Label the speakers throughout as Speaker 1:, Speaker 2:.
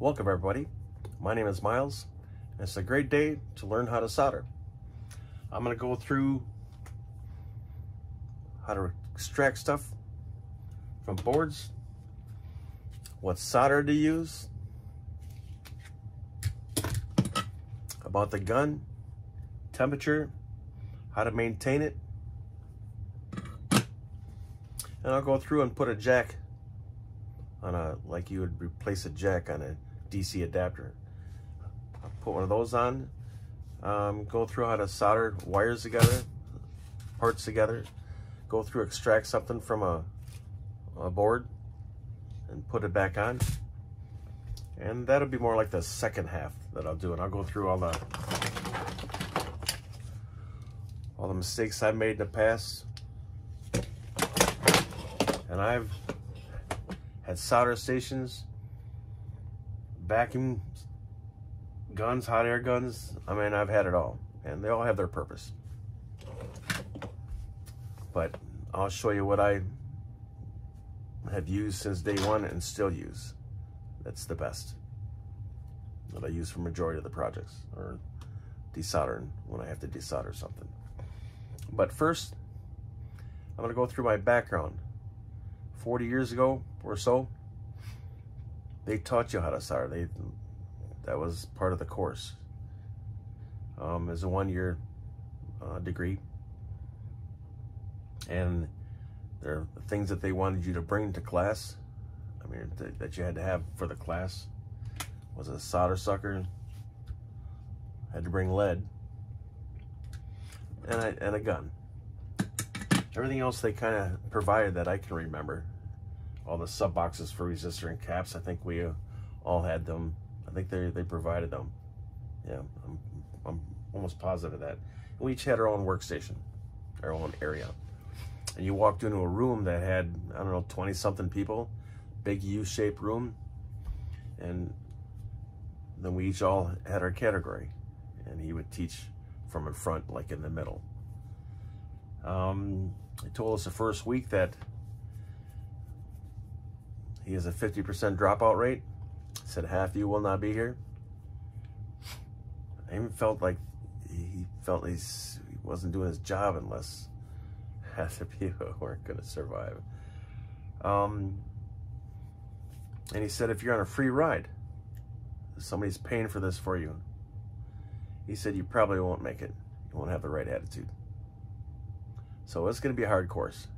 Speaker 1: Welcome everybody. My name is Myles. And it's a great day to learn how to solder. I'm going to go through how to extract stuff from boards, what solder to use, about the gun, temperature, how to maintain it, and I'll go through and put a jack on a, like you would replace a jack on a DC adapter. Put one of those on, um, go through how to solder wires together, parts together, go through extract something from a, a board and put it back on. And that'll be more like the second half that I'll do. And I'll go through all the all the mistakes I made in the past. And I've had solder stations, vacuum guns, hot air guns. I mean, I've had it all. And they all have their purpose. But I'll show you what I have used since day one and still use. That's the best that I use for majority of the projects or desoldering when I have to desolder something. But first, I'm gonna go through my background. 40 years ago or so, they taught you how to solder. They, that was part of the course. Um, a one-year uh, degree. And there are things that they wanted you to bring to class. I mean, th that you had to have for the class was a solder sucker. Had to bring lead. And, and a gun. Everything else they kind of provided that I can remember. All the sub boxes for resistor and caps, I think we all had them. I think they, they provided them. Yeah, I'm, I'm almost positive of that. And we each had our own workstation, our own area and you walked into a room that had, I don't know, 20 something people, big U-shaped room. And then we each all had our category and he would teach from in front, like in the middle. Um, he told us the first week that he has a 50% dropout rate. Said half of you will not be here. I even felt like he felt he's, he wasn't doing his job unless half the people weren't going to survive. Um, and he said, if you're on a free ride, somebody's paying for this for you. He said, you probably won't make it. You won't have the right attitude. So it's going to be a hard course.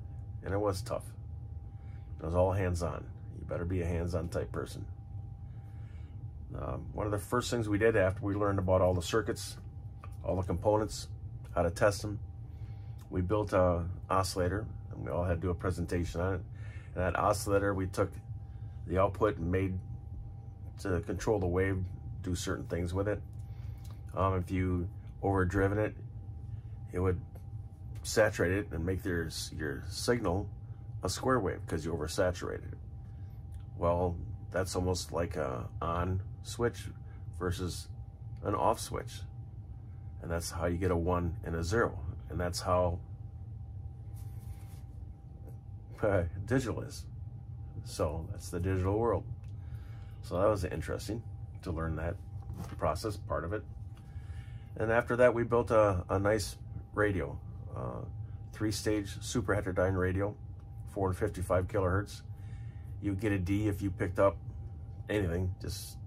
Speaker 1: And it was tough. It was all hands-on. You better be a hands-on type person. Um, one of the first things we did after we learned about all the circuits, all the components, how to test them, we built a oscillator and we all had to do a presentation on it. And that oscillator, we took the output and made to control the wave, do certain things with it. Um, if you overdriven it, it would saturate it and make your, your signal a square wave because you oversaturated it. Well, that's almost like a on switch versus an off switch. And that's how you get a one and a zero. And that's how digital is. So that's the digital world. So that was interesting to learn that process, part of it. And after that, we built a, a nice radio, uh, three-stage super heterodyne radio, 455 kilohertz. You get a D if you picked up anything, just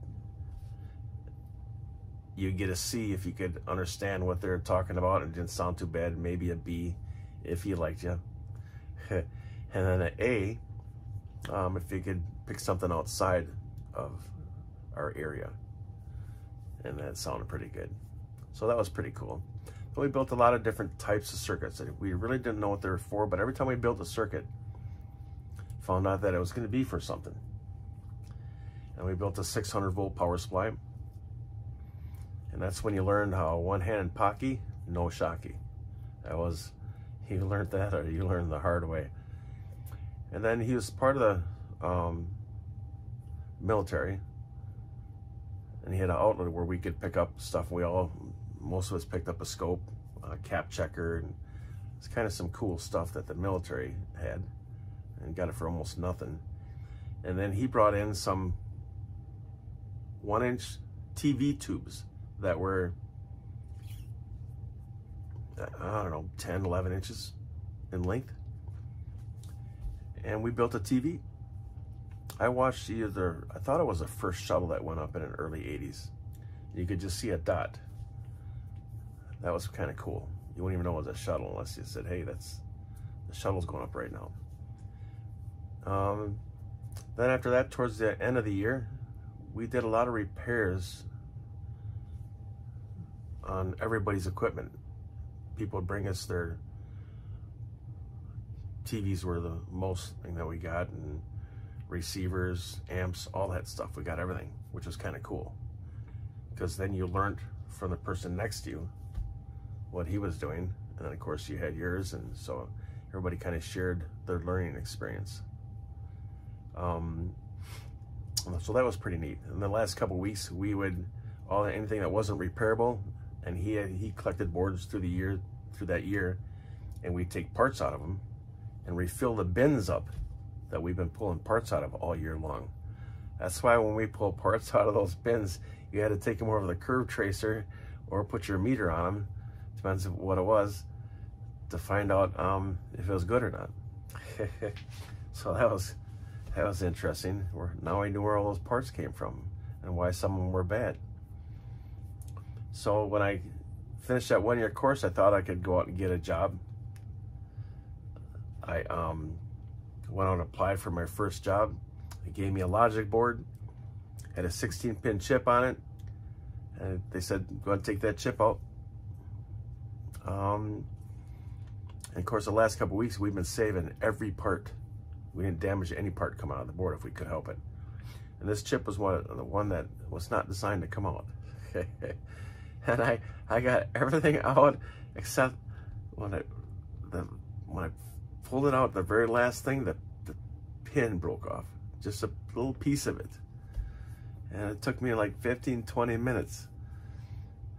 Speaker 1: you get a C if you could understand what they're talking about and didn't sound too bad. Maybe a B if he liked you. and then an A um, if you could pick something outside of our area. And that sounded pretty good. So that was pretty cool. But we built a lot of different types of circuits. We really didn't know what they were for, but every time we built a circuit, found out that it was going to be for something. And we built a 600 volt power supply and that's when you learned how one-handed Pocky, no shocky. That was, you learned that or you learned the hard way. And then he was part of the um, military. And he had an outlet where we could pick up stuff. We all, most of us picked up a scope, a cap checker, and it's kind of some cool stuff that the military had and got it for almost nothing. And then he brought in some one inch TV tubes that were, I don't know, 10, 11 inches in length. And we built a TV. I watched either, I thought it was the first shuttle that went up in the early 80s. You could just see a dot. That was kind of cool. You wouldn't even know it was a shuttle unless you said, hey, that's, the shuttle's going up right now. Um, then after that, towards the end of the year, we did a lot of repairs on everybody's equipment. People would bring us their TVs were the most thing that we got and receivers, amps, all that stuff. We got everything, which was kind of cool. Because then you learned from the person next to you what he was doing. And then of course you had yours. And so everybody kind of shared their learning experience. Um, so that was pretty neat. In the last couple weeks, we would, all anything that wasn't repairable, and he had, he collected boards through the year, through that year, and we take parts out of them and refill the bins up that we've been pulling parts out of all year long. That's why when we pull parts out of those bins, you had to take them over the curve tracer or put your meter on them, depends on what it was, to find out um, if it was good or not. so that was that was interesting. Now I knew where all those parts came from and why some of them were bad. So when I finished that one year course, I thought I could go out and get a job. I um, went out and applied for my first job. They gave me a logic board, had a 16 pin chip on it. And they said, go and take that chip out. Um, and of course, the last couple weeks, we've been saving every part. We didn't damage any part coming out of the board if we could help it. And this chip was one, the one that was not designed to come out. and I, I got everything out except when I, the, when I pulled it out, the very last thing, the, the pin broke off. Just a little piece of it. And it took me like 15, 20 minutes.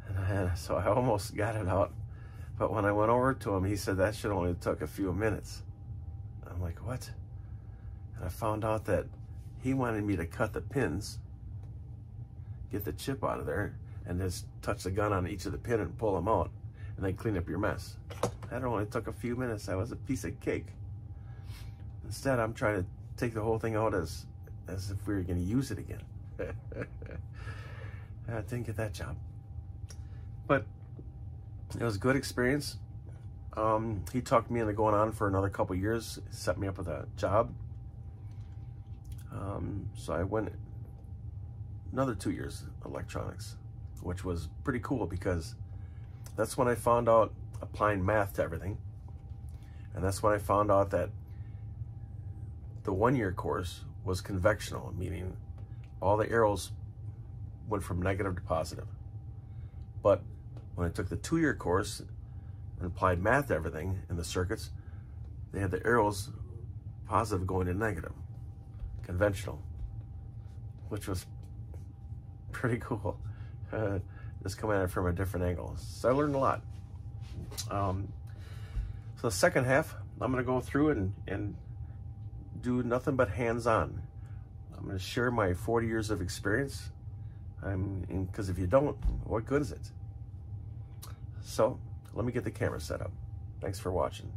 Speaker 1: And I, so I almost got it out. But when I went over to him, he said that should only took a few minutes. I'm like, what? I found out that he wanted me to cut the pins, get the chip out of there, and just touch the gun on each of the pin and pull them out, and then clean up your mess. That only took a few minutes. That was a piece of cake. Instead, I'm trying to take the whole thing out as, as if we were going to use it again. I didn't get that job. But it was a good experience. Um, he talked me into going on for another couple years, set me up with a job. Um, so I went another two years electronics, which was pretty cool because that's when I found out applying math to everything. And that's when I found out that the one-year course was convectional, meaning all the arrows went from negative to positive. But when I took the two-year course and applied math to everything in the circuits, they had the arrows positive going to negative, conventional, which was pretty cool. Uh, just coming at it from a different angle. So I learned a lot. Um, so the second half, I'm going to go through and, and do nothing but hands-on. I'm going to share my 40 years of experience. I'm because if you don't, what good is it? So let me get the camera set up. Thanks for watching.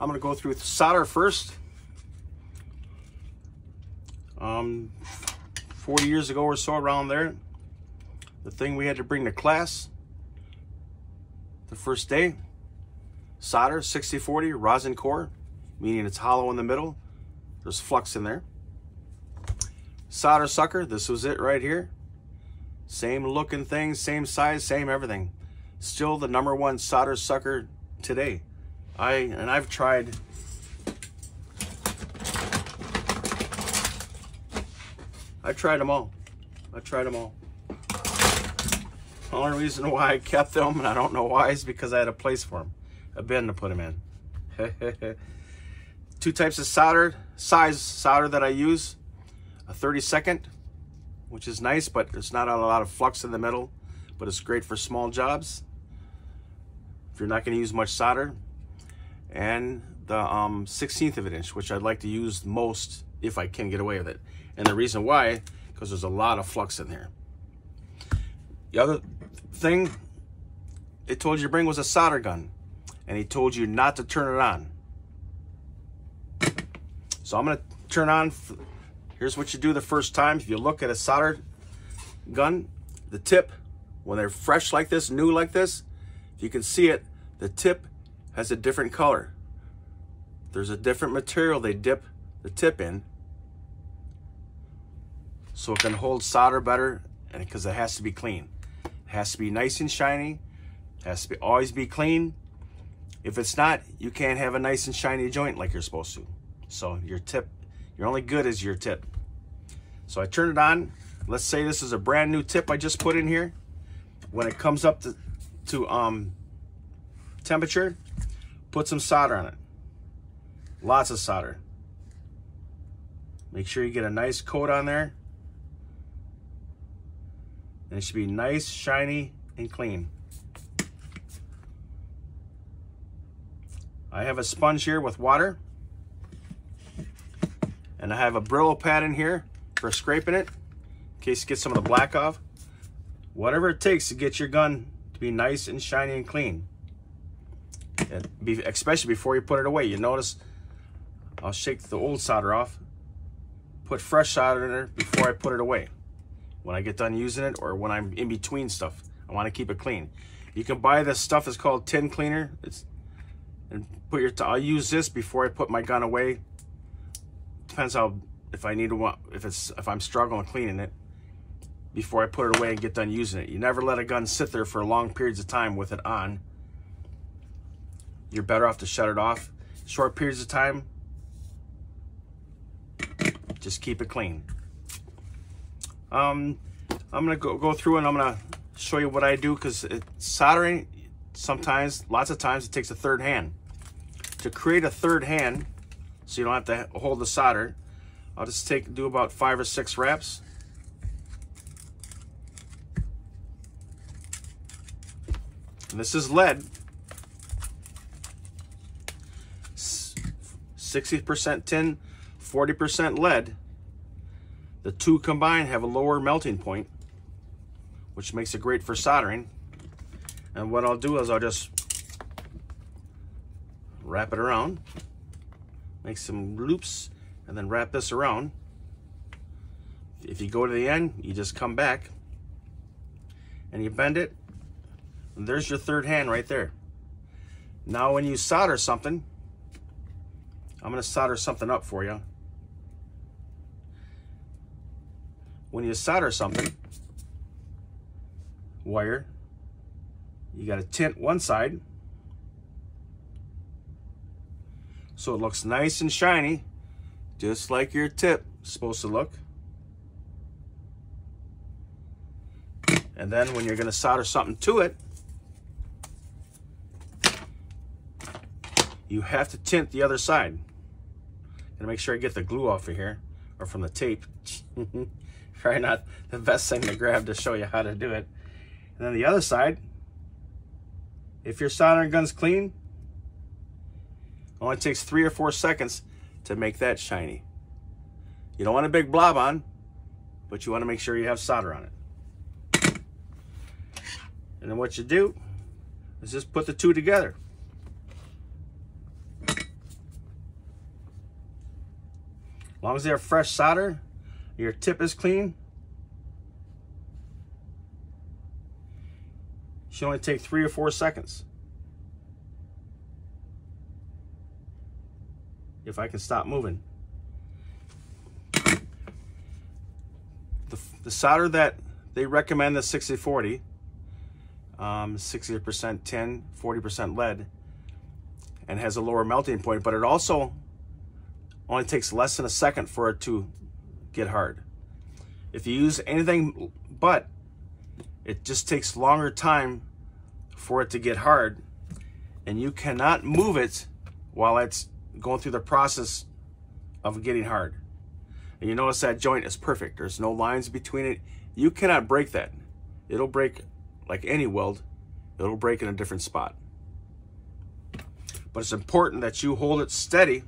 Speaker 1: I'm to go through solder first. Um, 40 years ago or so around there, the thing we had to bring to class the first day, solder 6040 rosin core, meaning it's hollow in the middle. There's flux in there. Solder sucker, this was it right here. Same looking thing, same size, same everything. Still the number one solder sucker today. I and I've tried I tried them all. I tried them all. The only reason why I kept them, and I don't know why, is because I had a place for them. A bin to put them in. Two types of solder, size solder that I use. A 32nd, which is nice, but there's not a lot of flux in the middle, but it's great for small jobs. If you're not gonna use much solder. And the um, 16th of an inch, which I'd like to use most if I can get away with it. And the reason why, because there's a lot of flux in there. The other thing it told you to bring was a solder gun. And he told you not to turn it on. So I'm to turn on. Here's what you do the first time. If you look at a solder gun, the tip, when they're fresh like this, new like this, if you can see it, the tip has a different color. There's a different material they dip the tip in so it can hold solder better and because it has to be clean. It has to be nice and shiny. It has to be always be clean. If it's not, you can't have a nice and shiny joint like you're supposed to. So your tip, you're only good as your tip. So I turn it on. Let's say this is a brand new tip I just put in here. When it comes up to, to um, temperature, put some solder on it. Lots of solder. Make sure you get a nice coat on there. And it should be nice, shiny, and clean. I have a sponge here with water. And I have a Brillo pad in here for scraping it in case you get some of the black off. Whatever it takes to get your gun to be nice and shiny and clean. And be, especially before you put it away. You notice I'll shake the old solder off, put fresh solder in there before I put it away. When I get done using it or when I'm in between stuff, I want to keep it clean. You can buy this stuff, it's called tin cleaner. It's and put your, I'll use this before I put my gun away. Depends how, if I need to, want if it's, if I'm struggling cleaning it before I put it away and get done using it. You never let a gun sit there for long periods of time with it on. You're better off to shut it off. Short periods of time, just keep it clean. Um, I'm gonna go, go through and I'm gonna show you what I do because soldering, sometimes, lots of times it takes a third hand. To create a third hand, so you don't have to hold the solder, I'll just take do about five or six reps. And this is lead. 60% tin, 40% lead. The two combined have a lower melting point, which makes it great for soldering. And what I'll do is I'll just wrap it around, make some loops, and then wrap this around. If you go to the end, you just come back and you bend it, and there's your third hand right there. Now when you solder something, I'm going to solder something up for you. When you solder something, wire, you got to tint one side so it looks nice and shiny, just like your tip is supposed to look. And then when you're going to solder something to it, you have to tint the other side. Gonna make sure I get the glue off of here or from the tape. Probably not the best thing to grab to show you how to do it. And then the other side, if your soldering gun's clean, only takes three or four seconds to make that shiny. You don't want a big blob on, but you want to make sure you have solder on it. And then what you do is just put the two together. As long as they are fresh solder, your tip is clean, should only take three or four seconds. If I can stop moving. The, the solder that they recommend the 6040, um, 60% tin, 40% lead, and has a lower melting point, but it also only takes less than a second for it to get hard. If you use anything but, it just takes longer time for it to get hard and you cannot move it while it's going through the process of getting hard. And you notice that joint is perfect. There's no lines between it. You cannot break that. It'll break like any weld. It'll break in a different spot.
Speaker 2: But it's important that you hold it steady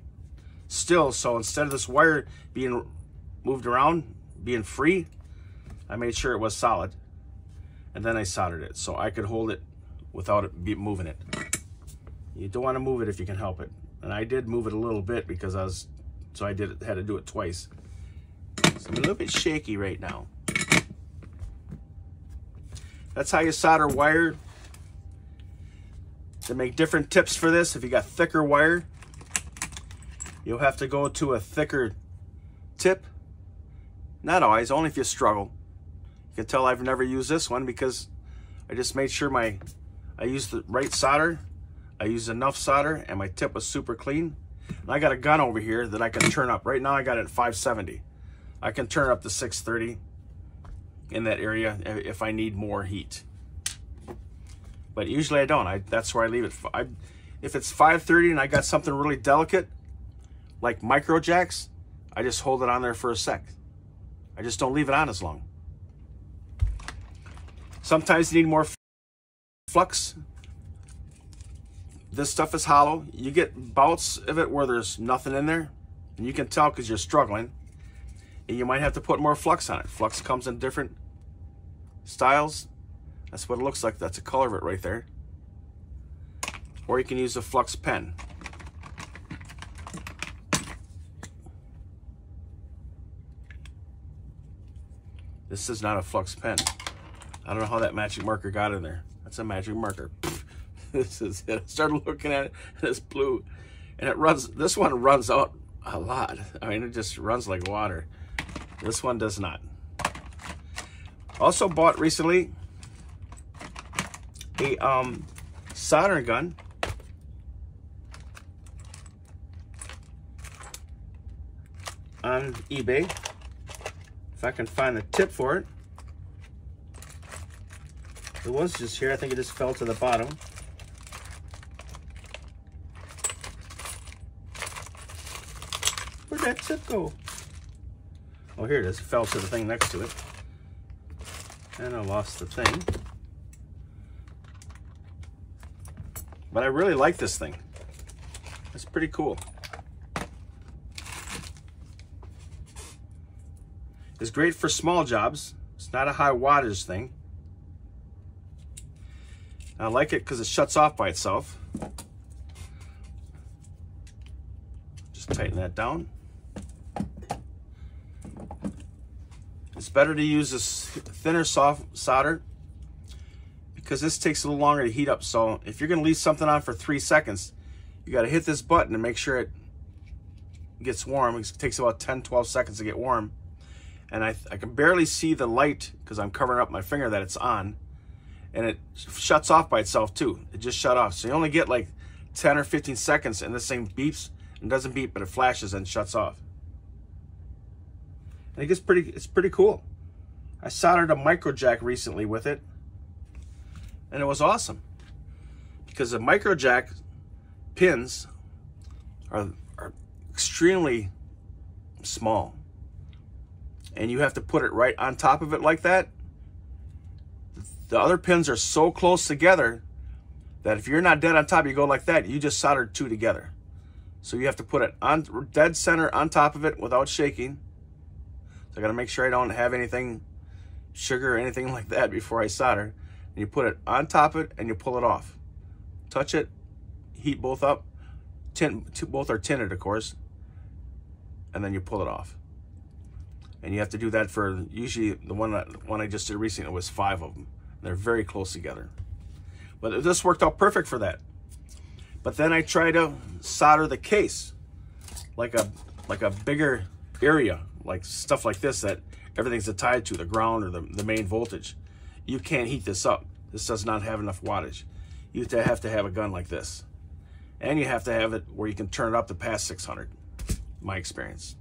Speaker 2: still. So instead of this wire being moved around, being free, I made sure it was solid. And then I soldered it so I could hold it without it be moving it. You don't want to move it if you can help it. And I did move it a little bit because I was, so I did had to do it twice. So I'm a little bit shaky right now. That's how you solder wire. To make different tips for this, if you got thicker wire, you'll have to go to a thicker tip. Not always, only if you struggle. You can tell I've never used this one because I just made sure my I used the right solder, I used enough solder, and my tip was super clean. And I got a gun over here that I can turn up. Right now I got it at 570. I can turn up to 630 in that area if I need more heat. But usually I don't. I That's where I leave it. I, if it's 530 and I got something really delicate, like micro jacks, I just hold it on there for a sec. I just don't leave it on as long. Sometimes you need more flux. This stuff is hollow. You get bouts of it where there's nothing in there, and you can tell because you're struggling. And you might have to put more flux on it. Flux comes in different styles. That's what it looks like. That's a color of it right there. Or you can use a flux pen. This is not a flux pen. I don't know how that magic marker got in there. That's a magic marker. this is it. I started looking at it and it's blue. And it runs, this one runs out a lot. I mean, it just runs like water. This one does not. Also bought recently a um, soldering gun. on eBay if I can find the tip for it. It was just here. I think it just fell to the bottom. Where'd that tip go? Oh, here it is. It fell to the thing next to it. And I lost the thing. But I really like this thing. It's pretty cool. It's great for small jobs. It's not a high wattage thing. I like it because it shuts off by itself. Just tighten that down. It's better to use this thinner soft solder because this takes a little longer to heat up. So if you're gonna leave something on for three seconds, you gotta hit this button and make sure it gets warm. It takes about 10, 12 seconds to get warm and I, I can barely see the light because I'm covering up my finger that it's on and it shuts off by itself too. It just shut off. So you only get like 10 or 15 seconds and this thing beeps and doesn't beep, but it flashes and shuts off. And it gets pretty, it's pretty cool. I soldered a micro jack recently with it and it was awesome because the micro jack pins are, are extremely small and you have to put it right on top of it like that, the other pins are so close together that if you're not dead on top, you go like that, you just soldered two together. So you have to put it on dead center on top of it without shaking. So I gotta make sure I don't have anything, sugar or anything like that before I solder. And you put it on top of it and you pull it off. Touch it, heat both up. Tint, both are tinted, of course. And then you pull it off and you have to do that for usually the one one I just did recently was five of them. They're very close together, but this worked out perfect for that. But then I try to solder the case like a like a bigger area, like stuff like this that everything's tied to the ground or the, the main voltage. You can't heat this up. This does not have enough wattage. You have to have a gun like this. And you have to have it where you can turn it up to past 600, my experience.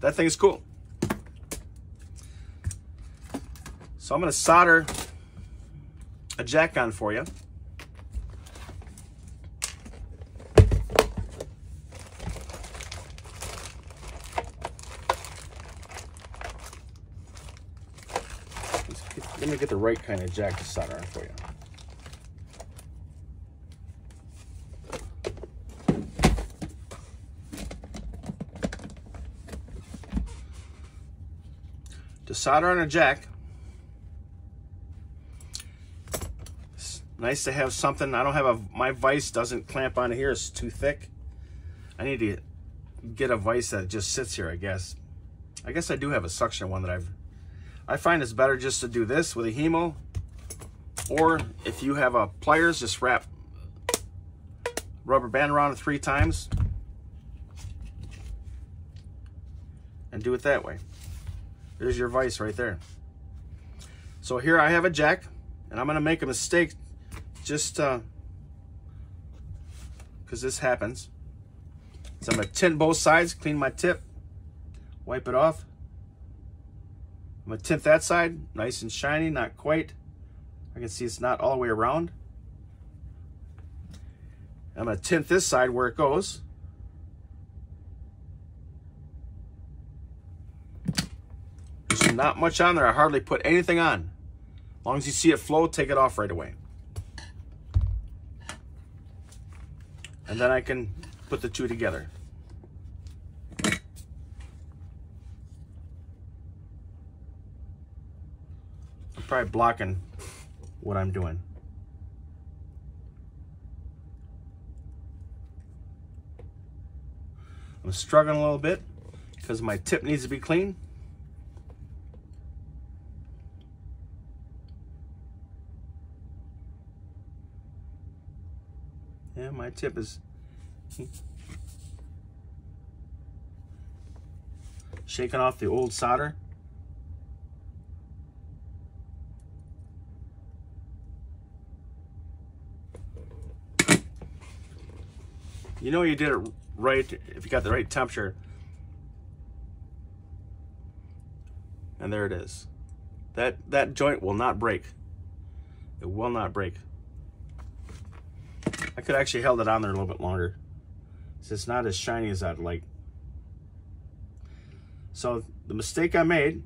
Speaker 2: That thing is cool. So I'm going to solder a jack on for you. Let me get the right kind of jack to solder on for you. Solder on a jack, it's nice to have something. I don't have a, my vise doesn't clamp on here. It's too thick. I need to get a vise that just sits here, I guess. I guess I do have a suction one that I've, I find it's better just to do this with a Hemo. Or if you have a pliers, just wrap rubber band around it three times and do it that way. There's your vise right there. So here I have a jack and I'm gonna make a mistake just because uh, this happens. So I'm gonna tint both sides, clean my tip, wipe it off. I'm gonna tint that side, nice and shiny, not quite. I can see it's not all the way around. I'm gonna tint this side where it goes. Not much on there. I hardly put anything on. As long as you see it flow, take it off right away. And then I can put the two together. I'm probably blocking what I'm doing. I'm struggling a little bit because my tip needs to be clean. Yeah, my tip is shaking off the old solder. You know you did it right if you got the right temperature. And there it is. That that joint will not break. It will not break. I could actually held it on there a little bit longer. So it's not as shiny as I'd like. So the mistake I made,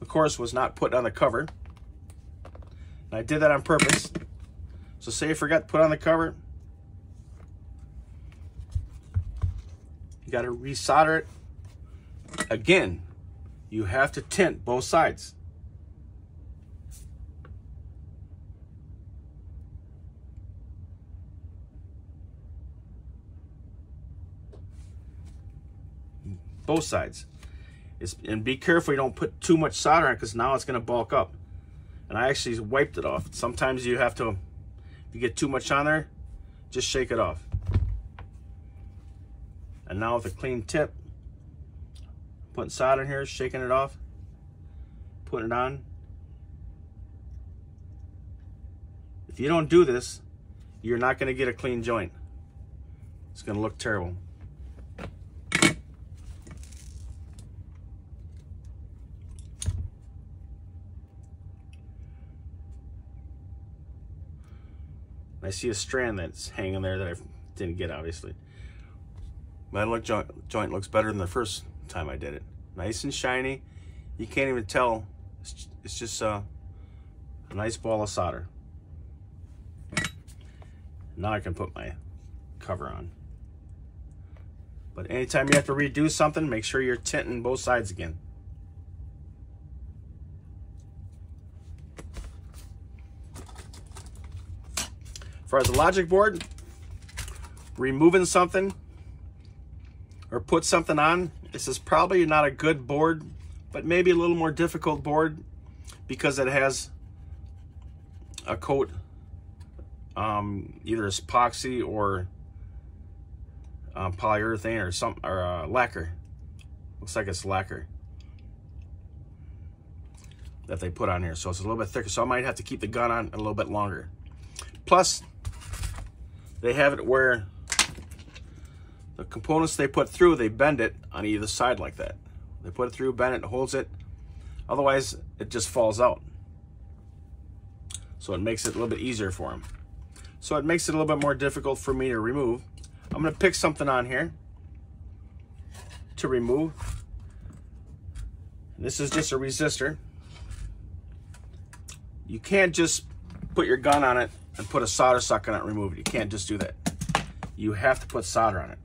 Speaker 2: of course, was not putting on the cover. And I did that on purpose. So say I forgot to put on the cover, You got to resolder it. Again, you have to tint both sides. Both sides. It's, and be careful you don't put too much solder on because now it's going to bulk up. And I actually wiped it off. Sometimes you have to, if you get too much on there, just shake it off. And now with a clean tip, putting solder in here, shaking it off, putting it on. If you don't do this, you're not gonna get a clean joint. It's gonna look terrible. I see a strand that's hanging there that I didn't get, obviously. Look joint, joint looks better than the first time I did it. Nice and shiny. You can't even tell. It's, it's just uh, a nice ball of solder. Now I can put my cover on. But anytime you have to redo something, make sure you're tinting both sides again. For the logic board, removing something or put something on, this is probably not a good board, but maybe a little more difficult board because it has a coat, um, either epoxy or um, polyurethane or some or uh, lacquer. Looks like it's lacquer that they put on here. So it's a little bit thicker. So I might have to keep the gun on a little bit longer. Plus, they have it where the components they put through, they bend it on either side like that. They put it through, bend it, holds it. Otherwise, it just falls out. So it makes it a little bit easier for them. So it makes it a little bit more difficult for me to remove. I'm gonna pick something on here to remove. This is just a resistor. You can't just put your gun on it and put a solder sucker on it and remove it. You can't just do that. You have to put solder on it.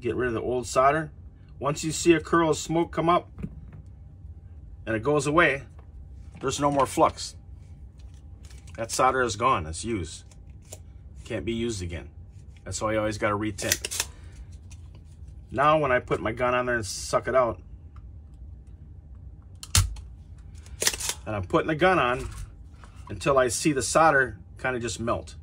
Speaker 2: Get rid of the old solder. Once you see a curl of smoke come up and it goes away, there's no more flux. That solder is gone. It's used. Can't be used again. That's why you always got to retint. Now when I put my gun on there and suck it out, and I'm putting the gun on until I see the solder kind of just melt.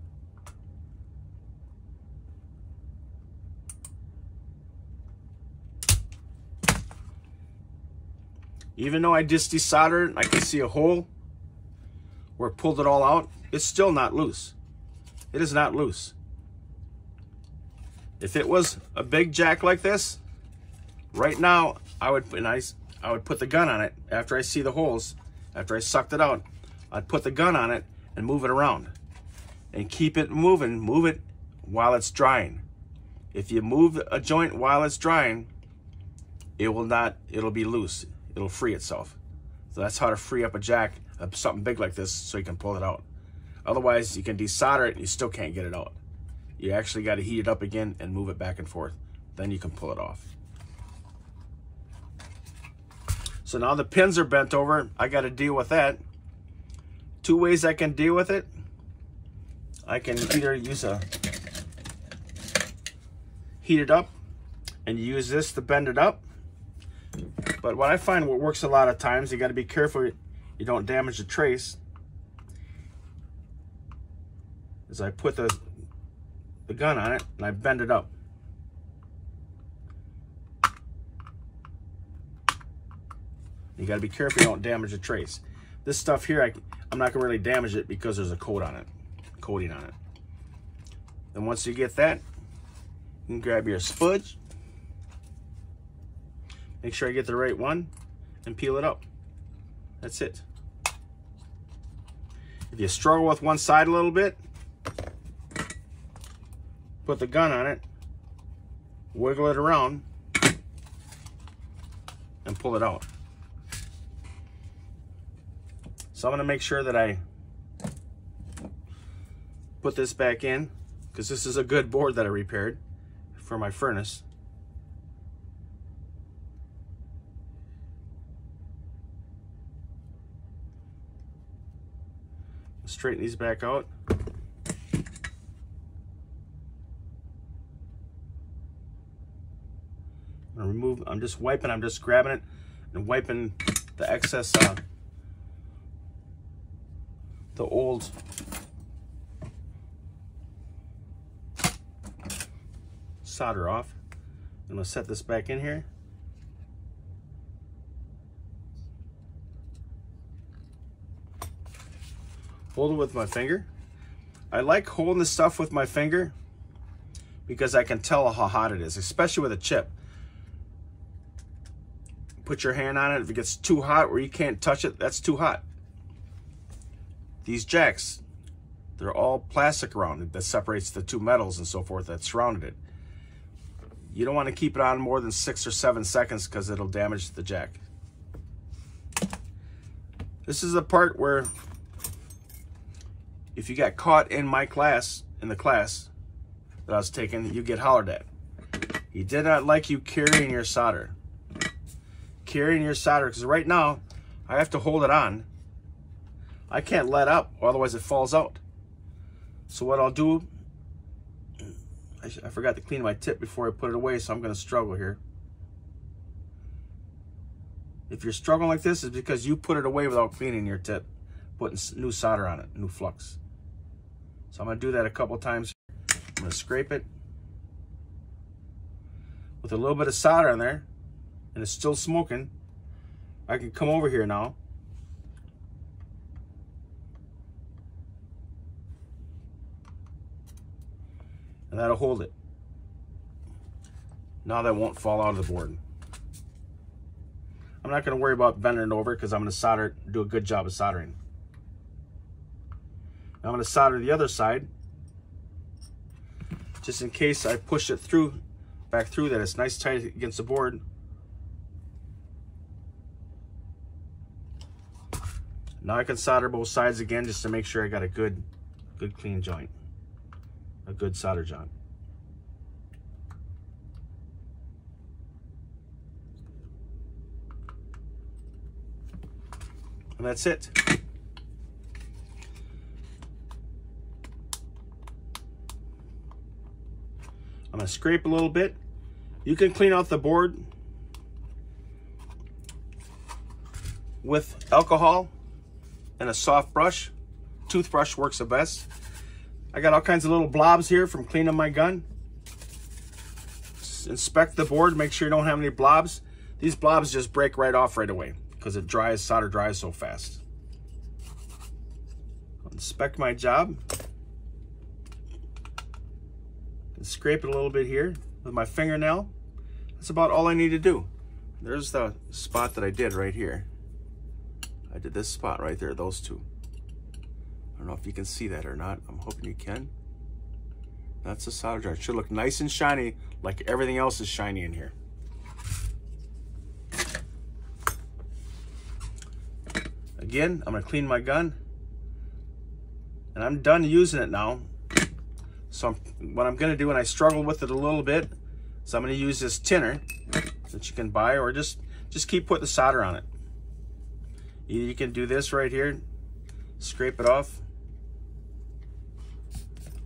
Speaker 2: Even though I just desoldered, I can see a hole where it pulled it all out. It's still not loose. It is not loose. If it was a big jack like this, right now I would and I, I would put the gun on it after I see the holes, after I sucked it out. I'd put the gun on it and move it around and keep it moving, move it while it's drying. If you move a joint while it's drying, it will not, it'll be loose it'll free itself. So that's how to free up a jack of something big like this so you can pull it out. Otherwise, you can desolder it and you still can't get it out. You actually got to heat it up again and move it back and forth. Then you can pull it off. So now the pins are bent over. I got to deal with that. Two ways I can deal with it. I can either use a heat it up and use this to bend it up but what I find what works a lot of times, you got to be careful you don't damage the trace, is I put the, the gun on it and I bend it up. You got to be careful you don't damage the trace. This stuff here, I, I'm not to really damage it because there's a coat on it, coating on it. Then once you get that, you can grab your spudge Make sure I get the right one and peel it up. That's it. If you struggle with one side a little bit, put the gun on it, wiggle it around, and pull it out. So I'm gonna make sure that I put this back in because this is a good board that I repaired for my furnace. straighten these back out. I remove, I'm just wiping, I'm just grabbing it and wiping the excess, uh, the old solder off. I'm gonna set this back in here. hold it with my finger. I like holding the stuff with my finger because I can tell how hot it is, especially with a chip. Put your hand on it. If it gets too hot where you can't touch it, that's too hot. These jacks, they're all plastic around it that separates the two metals and so forth that surrounded it. You don't want to keep it on more than six or seven seconds because it'll damage the jack. This is the part where if you got caught in my class, in the class that I was taking, you get hollered at. He did not like you carrying your solder. Carrying your solder, because right now, I have to hold it on. I can't let up, otherwise it falls out. So what I'll do, I, I forgot to clean my tip before I put it away, so I'm going to struggle here. If you're struggling like this, it's because you put it away without cleaning your tip, putting new solder on it, new flux. So I'm to do that a couple times. I'm to scrape it with a little bit of solder on there and it's still smoking. I can come over here now. And that'll hold it. Now that won't fall out of the board. I'm not going to worry about bending it over because I'm going to solder, do a good job of soldering. I'm going to solder the other side just in case I push it through, back through that it's nice tight against the board. Now I can solder both sides again just to make sure I got a good, good clean joint, a good solder joint. And that's it. I'm gonna scrape a little bit. You can clean off the board with alcohol and a soft brush. Toothbrush works the best. I got all kinds of little blobs here from cleaning my gun. Inspect the board, make sure you don't have any blobs. These blobs just break right off right away because it dries, solder dries so fast. Inspect my job. And scrape it a little bit here with my fingernail. That's about all I need to do. There's the spot that I did right here. I did this spot right there, those two. I don't know if you can see that or not. I'm hoping you can. That's the solder jar. It should look nice and shiny like everything else is shiny in here. Again, I'm gonna clean my gun. And I'm done using it now. So I'm, what I'm gonna do, and I struggle with it a little bit, so I'm gonna use this tinner that you can buy or just, just keep putting the solder on it. You can do this right here, scrape it off,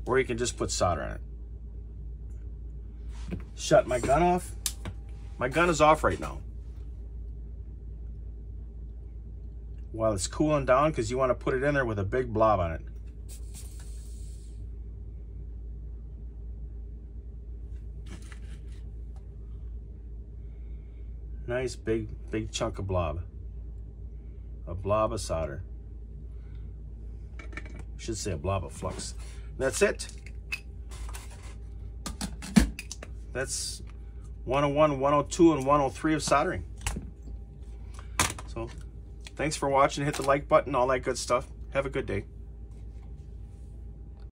Speaker 2: or you can just put solder on it. Shut my gun off. My gun is off right now. While it's cooling down because you want to put it in there with a big blob on it. Nice big, big chunk of blob. A blob of solder. I should say a blob of flux. That's it. That's 101, 102, and 103 of soldering. So, thanks for watching. Hit the like button, all that good stuff. Have a good day.